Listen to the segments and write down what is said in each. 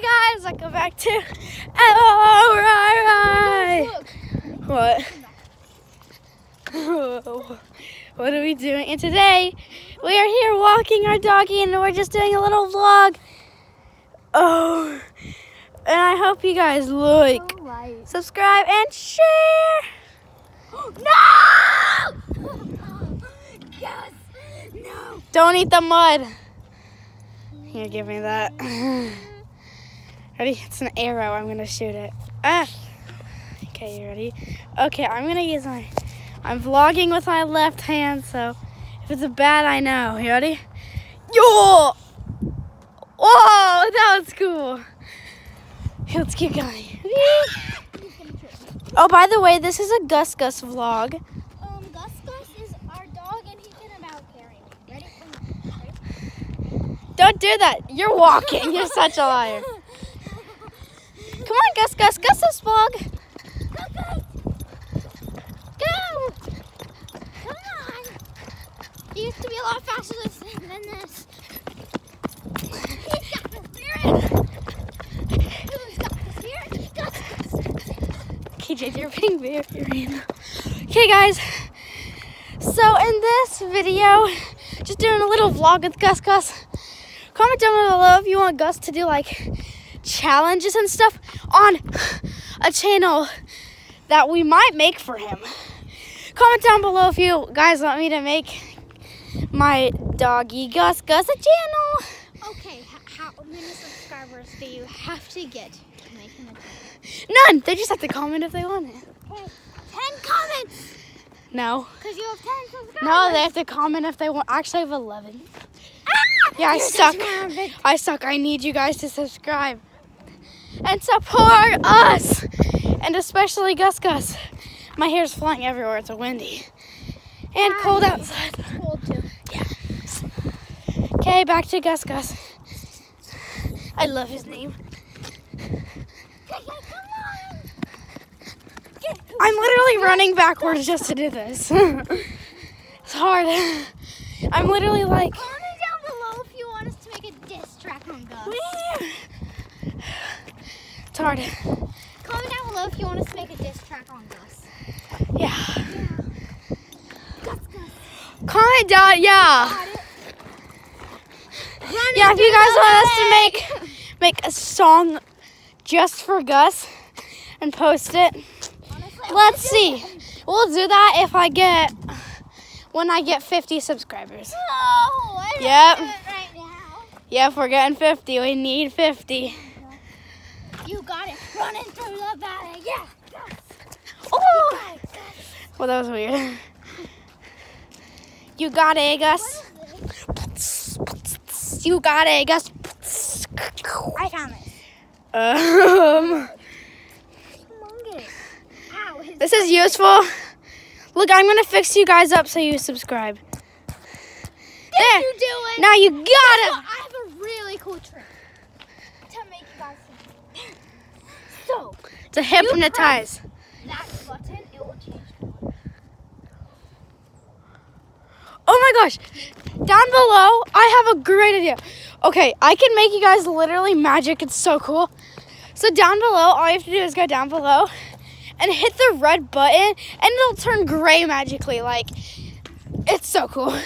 Hi guys, welcome back to Oh right, right. What? what are we doing? And today we are here walking our doggy, and we're just doing a little vlog. Oh, and I hope you guys like, subscribe, and share. No! yes! No! Don't eat the mud. Here, give me that. Ready? It's an arrow. I'm gonna shoot it. Ah. Okay, you ready? Okay, I'm gonna use my. I'm vlogging with my left hand, so if it's a bad, I know. You ready? Yo! Whoa, that was cool. Let's keep going. Oh, by the way, this is a Gus Gus vlog. Um, Gus Gus is our dog and he can about carry me. Ready? Ready? Don't do that. You're walking. You're such a liar. Gus Gus. Gus Gus vlog. Go! Come on! He used to be a lot faster than this. He's got the spirit! Who's got the spirit? Gus! KJ, you're being very random. Okay, guys. So in this video, just doing a little vlog with Gus Gus. Comment down below if you want Gus to do like challenges and stuff on a channel that we might make for him. Comment down below if you guys want me to make my doggy Gus Gus a channel. Okay, how many subscribers do you have to get to make him a None. They just have to comment if they want it. Okay, 10 comments! No. Because you have 10 subscribers. No, they have to comment if they want. Actually, I have 11. Ah! Yeah, I suck. such a big- I suck. I need you guys to subscribe and support us, and especially Gus Gus. My hair's flying everywhere. It's a windy and Ah, cold outside. Cold too. Yeah. Okay, back to Gus Gus. I love his name. Okay, come on! Get I'm literally running backwards just to do this. it's hard. I'm literally like. Comment down below if you want us to make a diss track on Gus. It's hard. Comment down below if you want us to make a diss track on Gus. Yeah. Gus, Gus. Comment down. Yeah. Yeah, if you guys want us to make make a song just for Gus and post it, Honestly, let's see. We'll do that if I get when I get 50 subscribers. No, I Yep. right now. Yeah, if we're getting 50, we need 50. It. Running through the valley. Yeah. Oh, it, well, that was weird. You got it, Gus. You got it, Gus. I found this. Um, Humongous. Ow. his- this is useful. Look, I'm gonna fix you guys up so you subscribe. There. You do it. Now you got it. I have a really cool trick to make you guys see. So, To hypnotize. Oh my gosh. Down below, I have a great idea. Okay, I can make you guys literally magic. It's so cool. So down below, all you have to do is go down below and hit the red button and it'll turn gray magically. Like, it's so cool.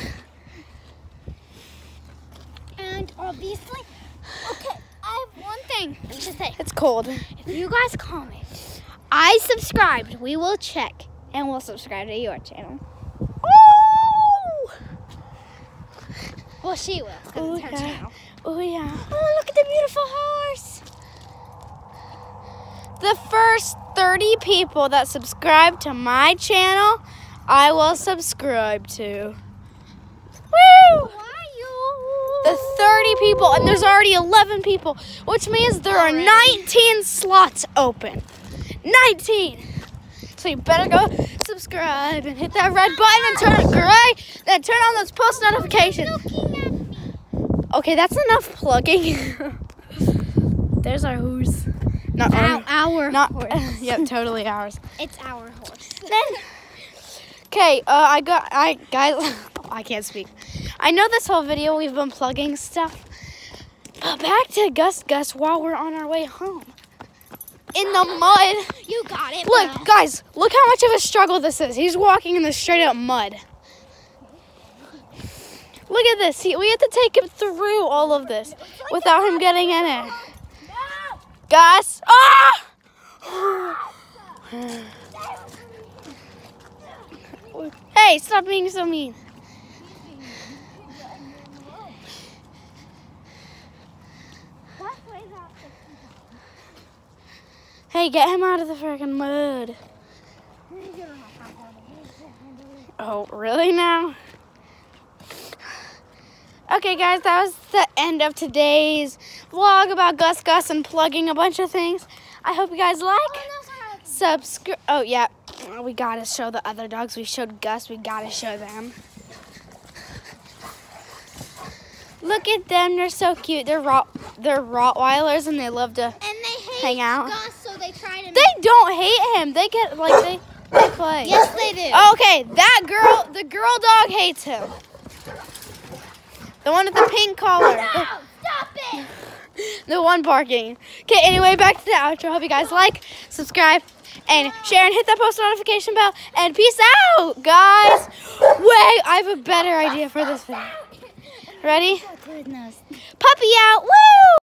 And obviously, have one thing to say. It's cold. If you guys comment, I subscribed, we will check and we'll subscribe to your channel. Woo! Well, she will, Oh, because it's her yeah. Oh yeah. Oh, look at the beautiful horse. The first 30 people that subscribe to my channel, I will subscribe to. Woo! Why you? The 30 people, and there's already 11 people, which means there are 19 slots open. 19! So you better go subscribe and hit that red button and turn it gray, then turn on those post notifications. Looking at me. Okay, that's enough plugging. There's our horse. Not Our, our. our Not. horse. yep, totally ours. It's our horse. Then. Okay, uh, I got. I guys. I can't speak. I know this whole video we've been plugging stuff, But back to Gus Gus while we're on our way home. In the mud. You got it. Look, guys, look how much of a struggle this is. He's walking in the straight up mud. Look at this. He, we have to take him through all of this without him getting in it. Gus! Ah! hey, stop being so mean. Hey, get him out of the freaking mud. Oh, really now? Okay, guys, that was the end of today's vlog about Gus Gus and plugging a bunch of things. I hope you guys like. Oh, Subscribe. Oh, yeah. We gotta show the other dogs. We showed Gus. We gotta show them. Look at them. They're so cute. They're rot. They're Rottweilers, and they love to. And they hate Hang out. Gus, so they try to. They don't hate him. They get like they they play. yes, they do. Oh, okay, that girl, the girl dog hates him. The one with the pink collar. No, stop it. The one barking. Okay, anyway, back to the outro. Hope you guys like, subscribe, and share, and hit that post notification bell. And peace out, guys. Wait, I have a better idea for this video. Ready? Oh, Puppy out. Woo!